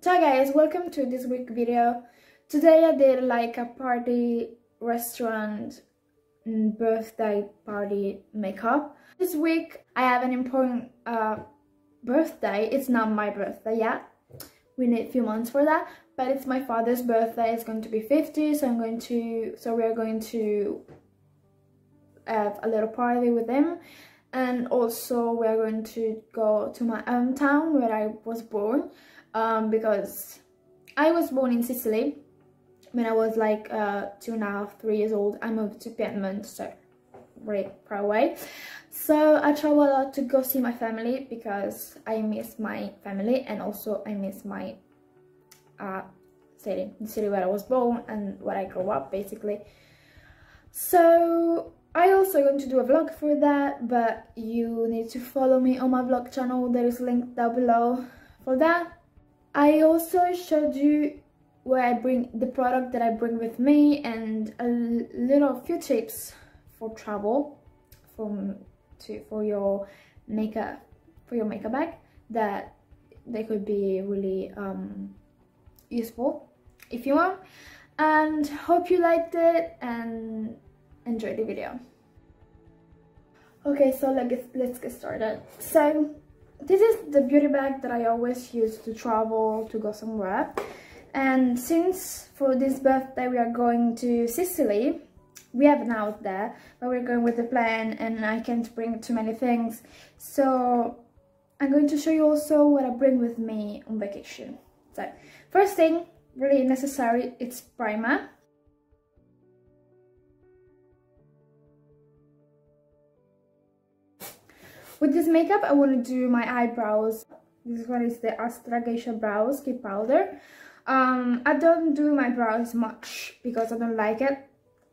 Ciao guys, welcome to this week video. Today I did like a party restaurant birthday party makeup. This week I have an important uh, birthday. It's not my birthday yet. We need a few months for that. But it's my father's birthday. It's going to be 50, so I'm going to so we are going to have a little party with him and also we're going to go to my hometown where I was born um, because I was born in Sicily when I was like uh, two and a half, three years old. I moved to Piedmont, so very far away. So I travel a lot to go see my family because I miss my family and also I miss my uh, city, the city where I was born and where I grew up basically. So I also going to do a vlog for that, but you need to follow me on my vlog channel. There is a link down below for that. I also showed you where I bring the product that I bring with me and a little few tips for travel from to for your makeup for your makeup bag that they could be really um, useful if you want and hope you liked it and enjoy the video. Okay, so let's let's get started. So this is the beauty bag that I always use to travel, to go somewhere. And since for this birthday we are going to Sicily, we have an out there, but we're going with the plan and I can't bring too many things. So I'm going to show you also what I bring with me on vacation. So first thing, really necessary, it's primer. With this makeup, I want to do my eyebrows. This one is the Astra Geisha Brows Keep Powder. Um, I don't do my brows much because I don't like it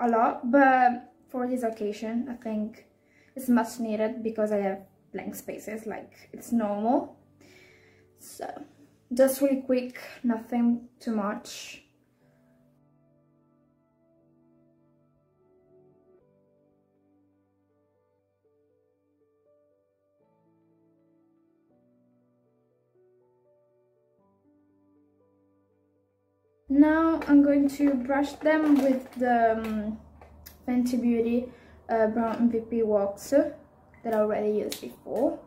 a lot, but for this occasion, I think it's much needed because I have blank spaces, like it's normal. So, just really quick, nothing too much. Now I'm going to brush them with the um, Fenty Beauty uh, Brow MVP Wax that I already used before.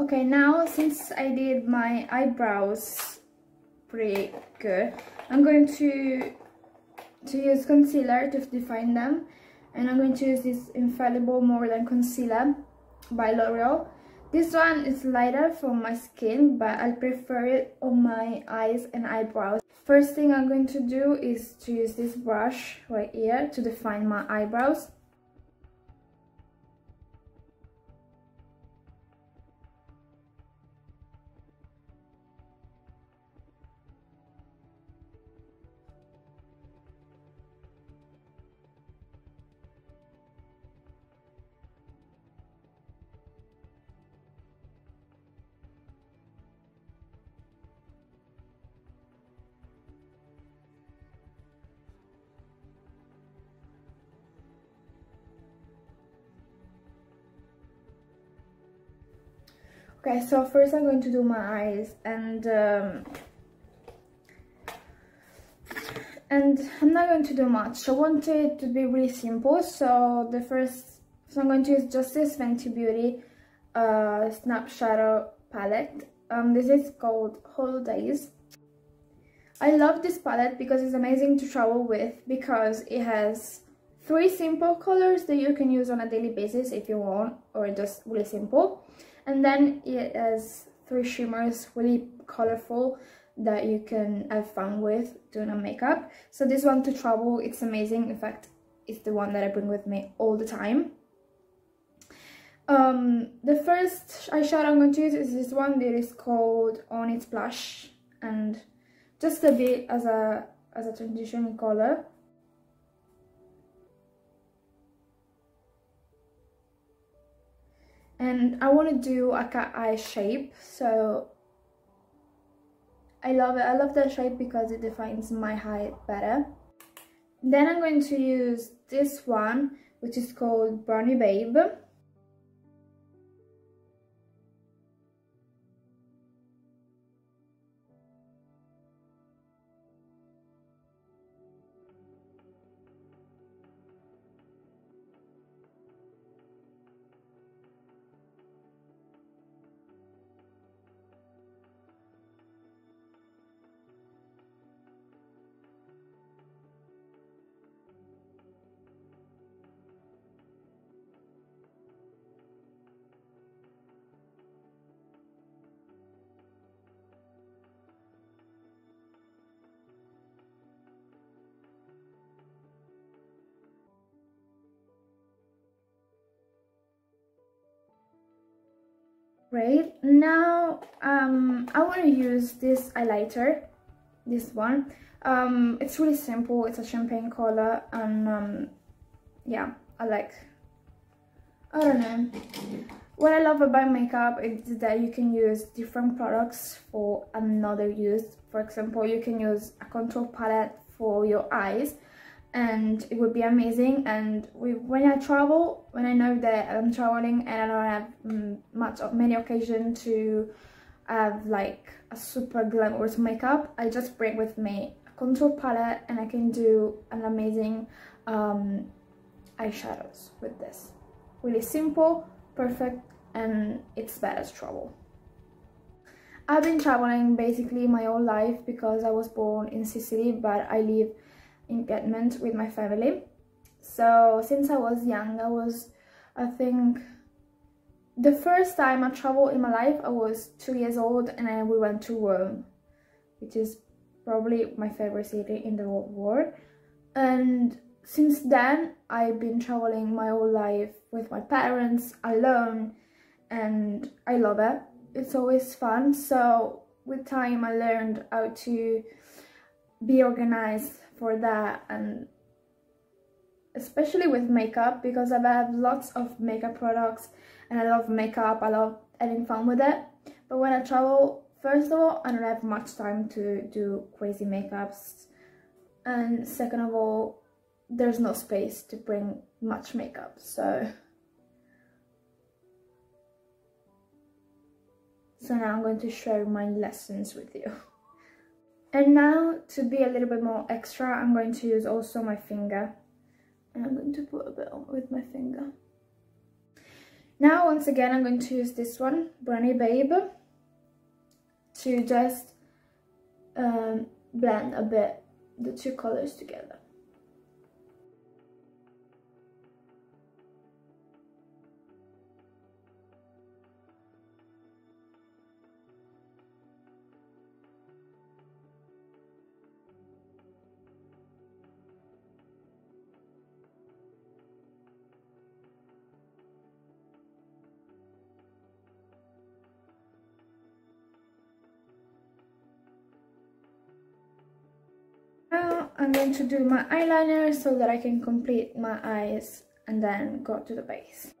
Okay, now since I did my eyebrows pretty good, uh, I'm going to to use concealer to define them. And I'm going to use this Infallible More Than Concealer by L'Oreal. This one is lighter for my skin, but I prefer it on my eyes and eyebrows. First thing I'm going to do is to use this brush right here to define my eyebrows. Okay, so first I'm going to do my eyes and um, and I'm not going to do much. I want it to be really simple, so the first, so I'm going to use just this Fenty Beauty uh, Snap Shadow palette. Um, this is called Holidays. I love this palette because it's amazing to travel with because it has three simple colors that you can use on a daily basis if you want or just really simple and then it has three shimmers really colorful that you can have fun with doing a makeup. So this one to travel it's amazing. In fact it's the one that i bring with me all the time. Um the first eyeshadow i'm going to use is this one that is called on its blush. And just a bit as a as a transition color. And I want to do a cat eye shape, so I love it. I love that shape because it defines my height better. Then I'm going to use this one, which is called Brownie Babe. Great. Now um, I want to use this highlighter, this one. Um, it's really simple. It's a champagne color and um, yeah, I like, I don't know. What I love about makeup is that you can use different products for another use. For example, you can use a contour palette for your eyes and it would be amazing. And we, when I travel when I know that I'm traveling and I don't have um, much of many occasion to have like a super glamorous makeup I just bring with me a contour palette and I can do an amazing um, eyeshadows with this. Really simple perfect and it's bad as travel I've been traveling basically my whole life because I was born in Sicily but I live engagement with my family. So since I was young, I was, I think, the first time I traveled in my life, I was two years old and we went to Rome, which is probably my favorite city in the whole world. And since then, I've been traveling my whole life with my parents, alone, and I love it. It's always fun. So with time, I learned how to be organized for that and especially with makeup because I have lots of makeup products and I love makeup, I love having fun with it. But when I travel, first of all, I don't have much time to do crazy makeups. And second of all, there's no space to bring much makeup, so... So now I'm going to share my lessons with you. And now to be a little bit more extra, I'm going to use also my finger. And I'm going to put a bit on with my finger. Now, once again, I'm going to use this one, Brownie Babe, to just um, blend a bit the two colors together. I'm going to do my eyeliner so that I can complete my eyes and then go to the base.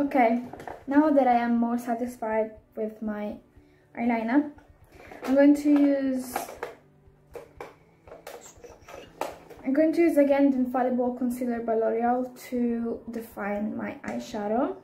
Okay, now that I am more satisfied with my eyeliner, I'm going to use I'm going to use again the Infallible Concealer by L'Oreal to define my eyeshadow.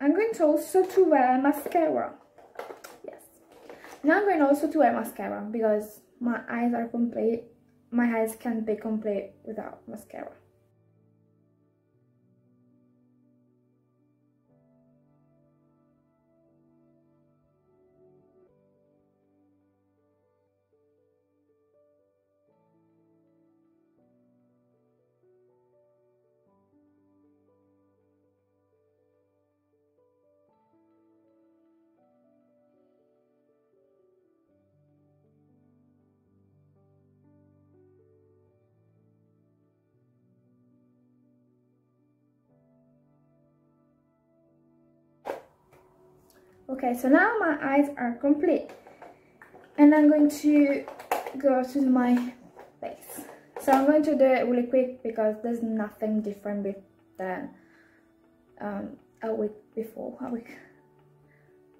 I'm going to also to wear mascara. Yes. Now I'm going also to wear mascara because my eyes are complete. My eyes can't be complete without mascara. Okay, so now my eyes are complete. And I'm going to go to my face. So I'm going to do it really quick because there's nothing different than um, a week before, a week,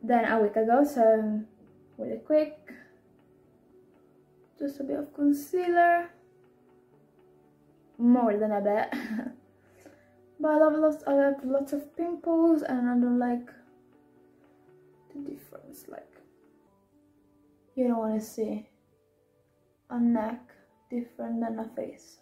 than a week ago. So really quick, just a bit of concealer, more than a bit. but I love lots, I have lots of pimples and I don't like difference like you don't want to see a neck different than a face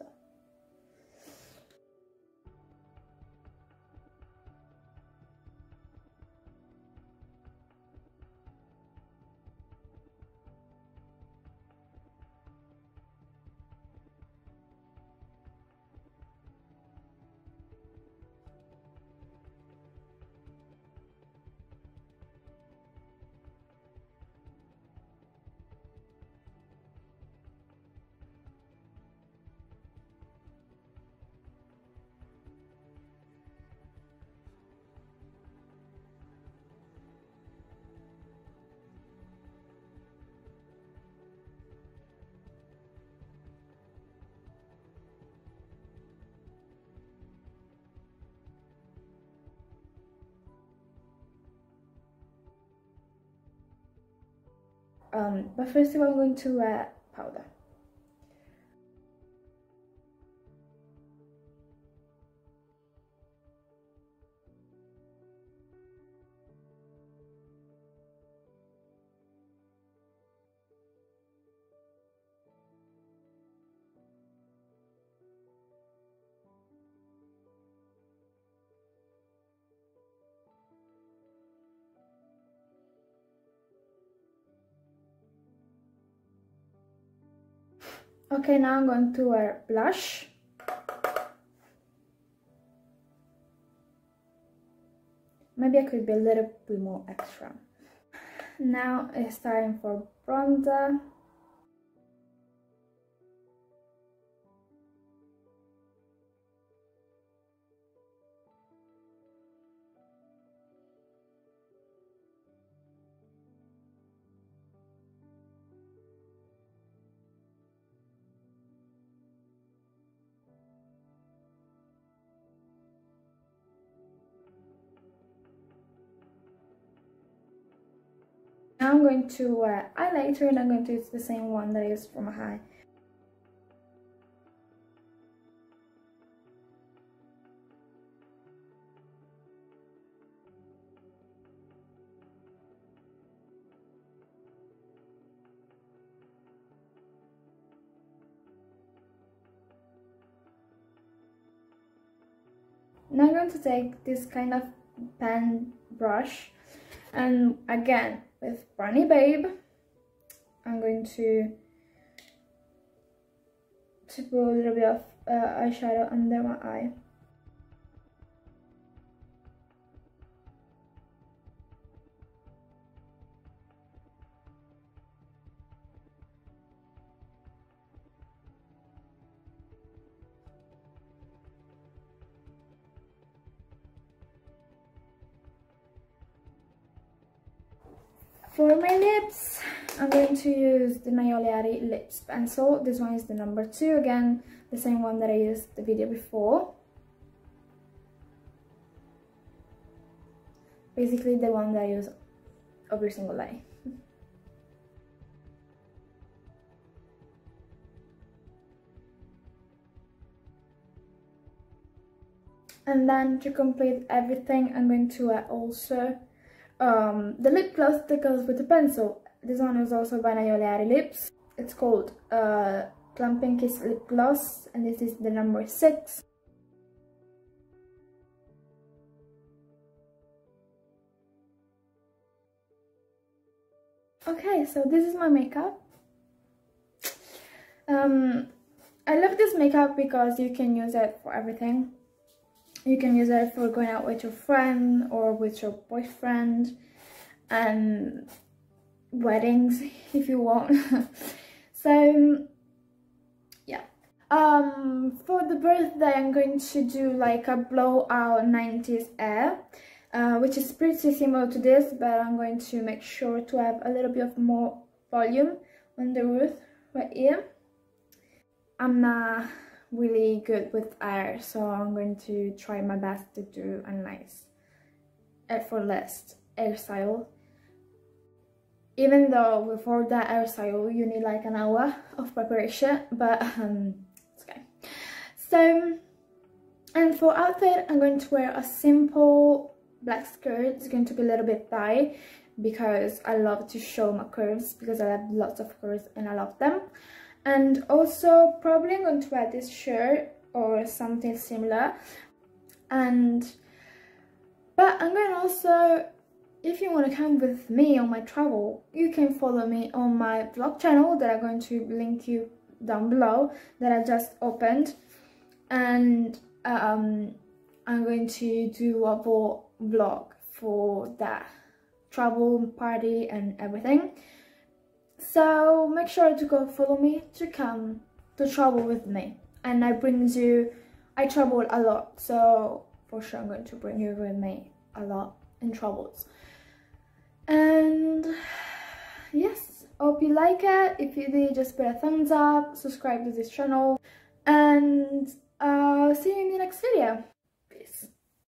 um, but first of all I'm going to wear powder Okay, now I'm going to wear blush. Maybe I could be a little bit more extra. Now it's time for bronzer. Now I'm going to uh, highlighter and I'm going to use the same one that I used for my eye. Now I'm going to take this kind of pen brush and again with Brownie Babe. I'm going to to put a little bit of uh, eyeshadow under my eye For my lips, I'm going to use the Naj Oleari Lips Pencil. This one is the number two, again, the same one that I used the video before. Basically the one that I use every single day. and then to complete everything I'm going to add also um, the lip gloss that goes with the pencil. This one is also by Naj Oleari Lips. It's called uh, Plumping Kiss Lip Gloss and this is the number 6 okay so this is my makeup. Um, I love this makeup because you can use it for everything you can use it for going out with your friend or with your boyfriend and weddings if you want. So yeah. Um for the birthday i'm going to do like a blowout 90s air uh, which is pretty similar to this but i'm going to make sure to have a little bit of more volume on the roof right here. I'm not really good with air so i'm going to try my best to do a nice effortless hairstyle even though before that hairstyle you need like an hour of preparation but um it's okay. So and for outfit i'm going to wear a simple black skirt. It's going to be a little bit tight because i love to show my curves because i have lots of curves and i love them and also probably i'm going to wear this shirt or something similar and but i'm going to also if you want to come with me on my travel, you can follow me on my vlog channel that I'm going to link you down below that I just opened. And um, I'm going to do a vlog for that travel party and everything. So make sure to go follow me to come to travel with me. And I bring you, I travel a lot, so for sure I'm going to bring you with me a lot in travels. And yes. Hope you like it. If you did just put a thumbs up. Subscribe to this channel. And uh, see you in the next video